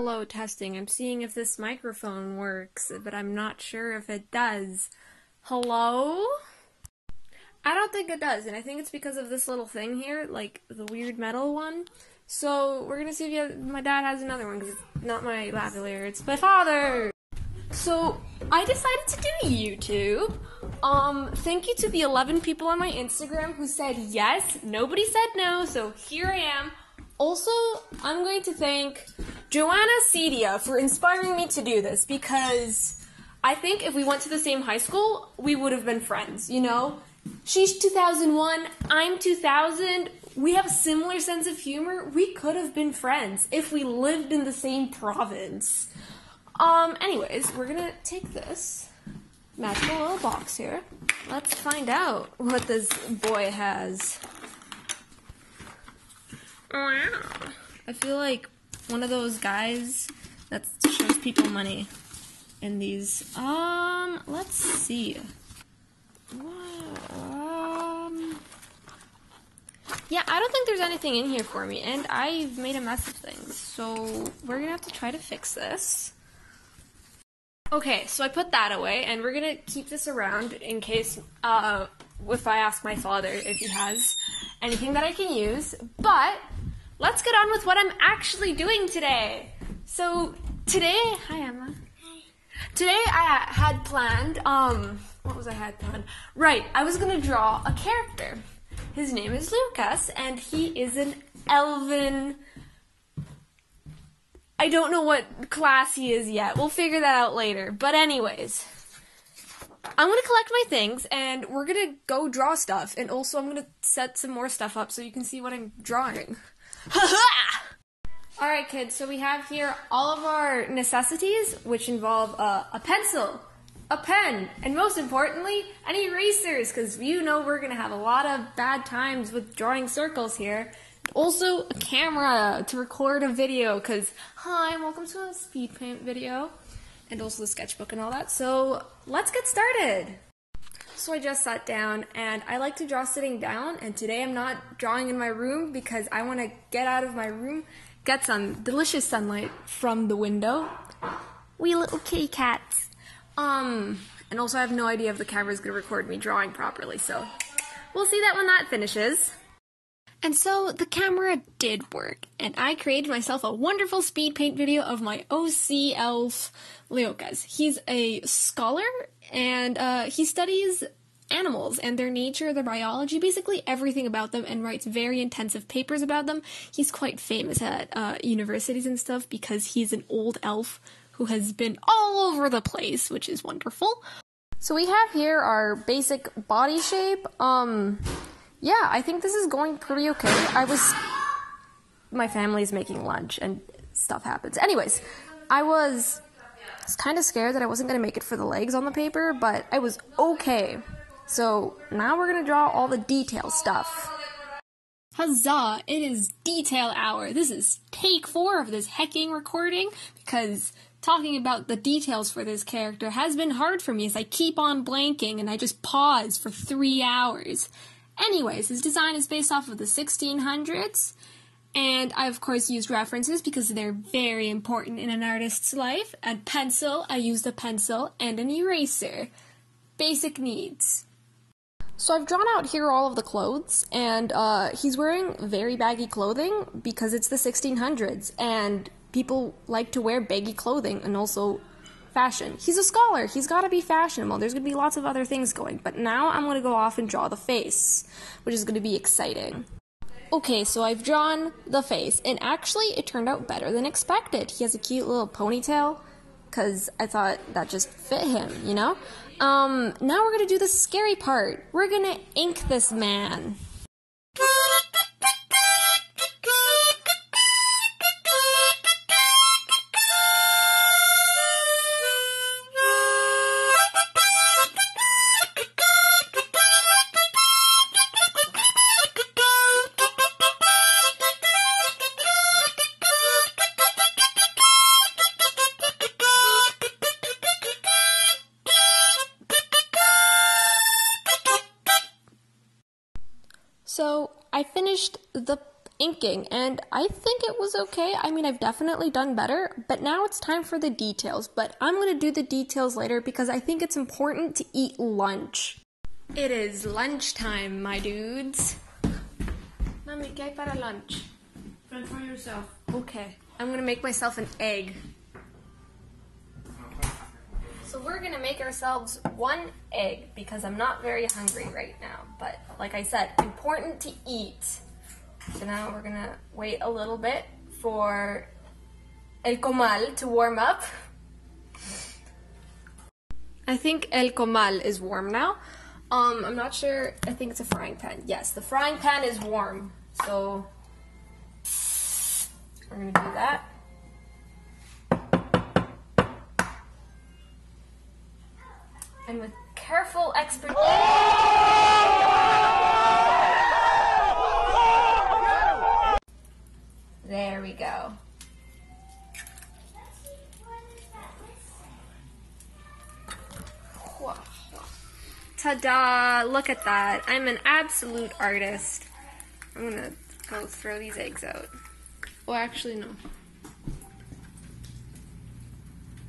Hello, testing. I'm seeing if this microphone works, but I'm not sure if it does. Hello? I don't think it does, and I think it's because of this little thing here, like the weird metal one. So we're gonna see if my dad has another one because it's not my lavalier, it's my father. So I decided to do YouTube. Um, thank you to the 11 people on my Instagram who said yes. Nobody said no, so here I am. Also, I'm going to thank Joana Ceddia for inspiring me to do this because I think if we went to the same high school, we would have been friends, you know? She's 2001, I'm 2000. We have a similar sense of humor. We could have been friends if we lived in the same province. Um, anyways, we're gonna take this magical little box here. Let's find out what this boy has. Wow. I feel like one of those guys that shows people money in these. Um, let's see. Um, yeah, I don't think there's anything in here for me, and I've made a mess of things, so we're gonna have to try to fix this. Okay, so I put that away, and we're gonna keep this around in case, uh, if I ask my father if he has anything that I can use. But let's get on with what I'm actually doing today. So today, hi Emma. Hi. Today I had planned, um, what was I had planned? Right, I was gonna draw a character. His name is Lucas, and he is an elven. I don't know what class he is yet. We'll figure that out later. But anyways, I'm gonna collect my things and we're gonna go draw stuff. And also, I'm gonna set some more stuff up so you can see what I'm drawing. All right, kids. So we have here all of our necessities, which involve uh, a pencil, a pen, and most importantly, an erasers, because you know we're gonna have a lot of bad times with drawing circles here. Also, a camera to record a video, because hi, welcome to a speed paint video, and also the sketchbook and all that. So let's get started. So I just sat down, and I like to draw sitting down. And today I'm not drawing in my room because I want to get out of my room, get some delicious sunlight from the window. We little kitty cats. Um, and also I have no idea if the camera's gonna record me drawing properly, so we'll see that when that finishes. And so the camera did work, and I created myself a wonderful speed paint video of my OC elf, Leokas. He's a scholar, and uh, he studies animals and their nature, their biology, basically everything about them, and writes very intensive papers about them. He's quite famous at uh, universities and stuff because he's an old elf who has been all over the place, which is wonderful. So we have here our basic body shape. Um, yeah, I think this is going pretty okay. I was. My family's making lunch and stuff happens. Anyways, I was, was kind of scared that I wasn't going to make it for the legs on the paper, but I was okay. So now we're going to draw all the detail stuff. Huzzah! It is detail hour. This is take four of this hecking recording because talking about the details for this character has been hard for me as I keep on blanking and I just pause for three hours. Anyways, his design is based off of the 1600s, and I of course used references because they're very important in an artist's life. A pencil, I used a pencil, and an eraser. Basic needs. So I've drawn out here all of the clothes, and uh, he's wearing very baggy clothing because it's the 1600s, and people like to wear baggy clothing and also fashion. He's a scholar. He's got to be fashionable. There's going to be lots of other things going. But now I'm going to go off and draw the face, which is going to be exciting. Okay, so I've drawn the face, and actually it turned out better than expected. He has a cute little ponytail, because I thought that just fit him, you know? Um, now we're gonna do the scary part. We're gonna ink this man. So I finished the inking, and I think it was okay. I mean, I've definitely done better, but now it's time for the details. But I'm gonna do the details later because I think it's important to eat lunch. It is lunchtime, my dudes. Mommy, ¿qué hay para lunch? Fend for yourself. Okay, I'm gonna make myself an egg. So we're gonna make ourselves one egg because I'm not very hungry right now. But like I said, important to eat. So now we're gonna wait a little bit for el comal to warm up. I think el comal is warm now. Um, I'm not sure. I think it's a frying pan. Yes, the frying pan is warm. So we're gonna do that. And with careful expertise. There we go. Ta-da! Look at that. I'm an absolute artist. I'm gonna go throw these eggs out. Oh, actually, no.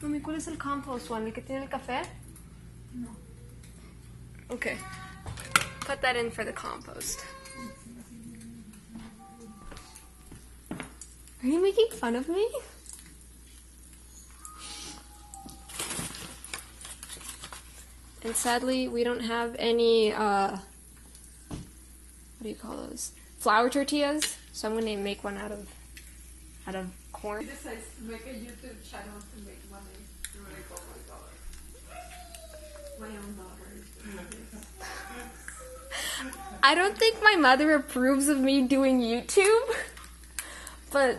Mami, ¿cuál es el compost one? ¿El que tiene el café? No. Okay. Put that in for the compost. Are you making fun of me? And sadly, we don't have any, uh, what do you call those? Flour tortillas. So I'm gonna make one out of, out of corn. He decides to make a YouTube channel to make money. You're like, oh my god. My own daughter is doing this. I don't think my mother approves of me doing YouTube, but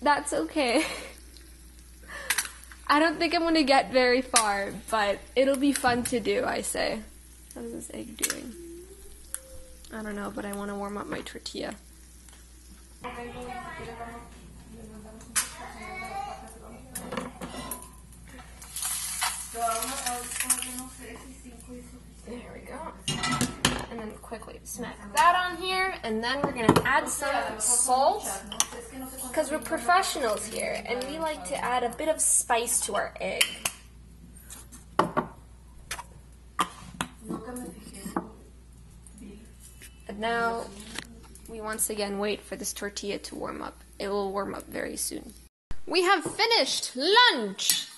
that's okay. I don't think I'm gonna get very far, but it'll be fun to do, I say. What is this egg doing? I don't know, but I want to warm up my tortilla. There we go. And then quickly smack that on here, and then we're gonna add some salt because we're professionals here, and we like to add a bit of spice to our egg. And now we once again wait for this tortilla to warm up. It will warm up very soon. We have finished lunch!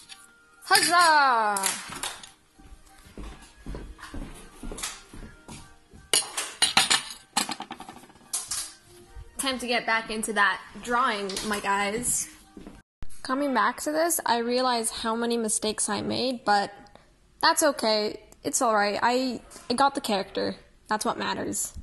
Huzzah! Time to get back into that drawing, my guys. Coming back to this, I realize how many mistakes I made, but that's okay. It's alright. I, I got the character. That's what matters.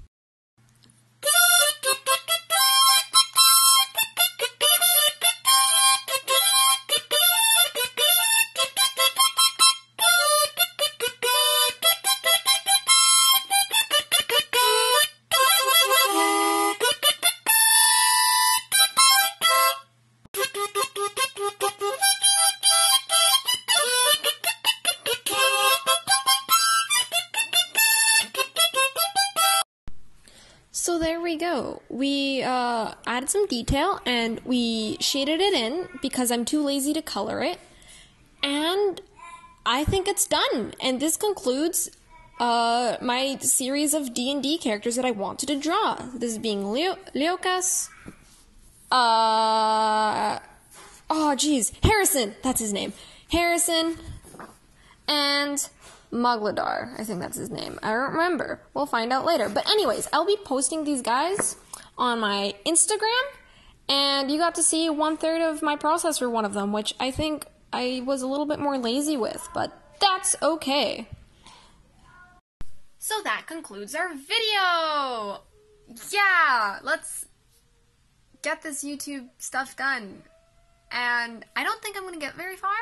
We uh, added some detail and we shaded it in because I'm too lazy to color it. And I think it's done. And this concludes uh, my series of D&D characters that I wanted to draw. This being Leo- uh, oh geez, Harrison, that's his name. Harrison, and Mugladar. I think that's his name. I don't remember. We'll find out later. But anyways, I'll be posting these guys on my Instagram, and you got to see one third of my process for one of them, which I think I was a little bit more lazy with, but that's okay. So that concludes our video. Yeah, let's get this YouTube stuff done. And I don't think I'm to get very far,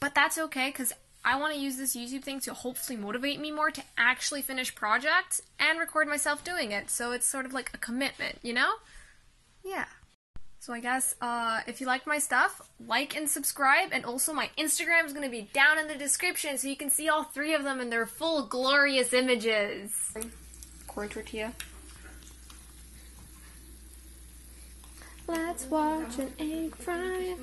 but that's okay because I want to use this YouTube thing to hopefully motivate me more to actually finish projects and record myself doing it. So it's sort of like a commitment, you know? Yeah. So I guess uh, if you like my stuff, like and subscribe, and also my Instagram is going to be down in the description so you can see all three of them in their full glorious images. Corn tortilla. Let's watch an egg fry.